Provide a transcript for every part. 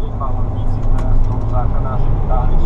Ей помогите на стоп-закона, ожидались.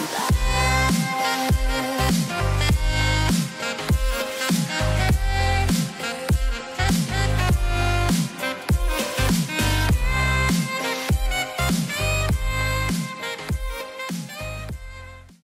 Bye.